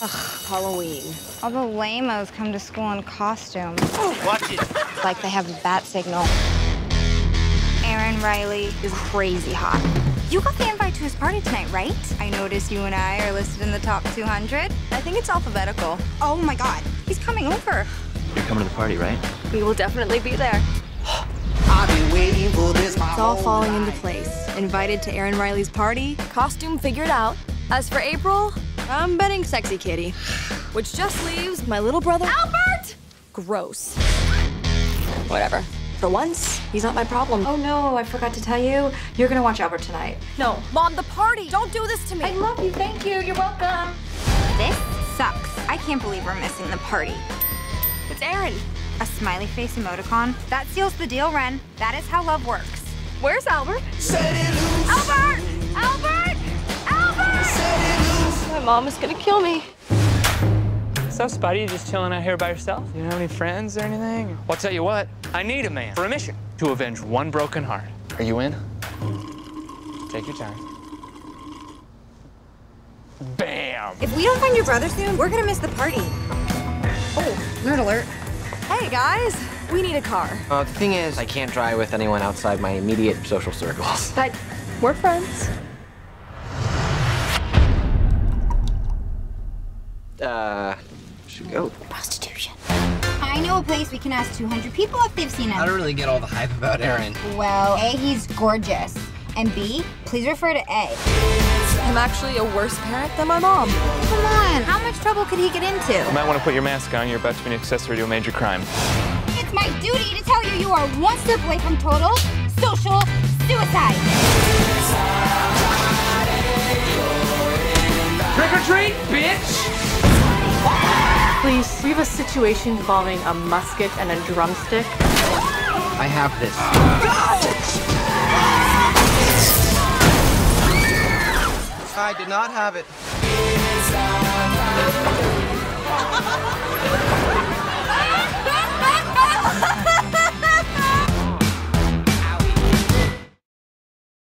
Halloween. All the lamos come to school in costume. Watch it. Like they have a bat signal. Aaron Riley is crazy hot. You got the invite to his party tonight, right? I noticed you and I are listed in the top 200. I think it's alphabetical. Oh my god, he's coming over. You're coming to the party, right? We will definitely be there. I've been waiting for this my It's all whole falling into place. Invited to Aaron Riley's party, costume figured out. As for April, I'm betting sexy kitty. Which just leaves my little brother Albert! Gross. Whatever. For once, he's not my problem. Oh no, I forgot to tell you. You're gonna watch Albert tonight. no, Mom, the party! Don't do this to me! I love you, thank you, you're welcome. This sucks. I can't believe we're missing the party. It's Aaron. A smiley face emoticon? That seals the deal, Wren. That is how love works. Where's Albert? Set it loose, Albert! Mom is gonna kill me. So, Spidey, you just chilling out here by yourself? You don't have any friends or anything? Well, I'll tell you what, I need a man for a mission to avenge one broken heart. Are you in? Take your time. Bam! If we don't find your brother soon, we're gonna miss the party. Oh, nerd alert. Hey guys, we need a car. Uh, the thing is, I can't drive with anyone outside my immediate social circles. But we're friends. Uh, should go. Prostitution. I know a place we can ask 200 people if they've seen him. I don't really get all the hype about Aaron. Well, A, he's gorgeous. And B, please refer to A. I'm actually a worse parent than my mom. Come on, how much trouble could he get into? You might want to put your mask on. You're about to be an accessory to a major crime. It's my duty to tell you you are one step away from total social suicide. Please, we have a situation involving a musket and a drumstick. I have this. I did not have it.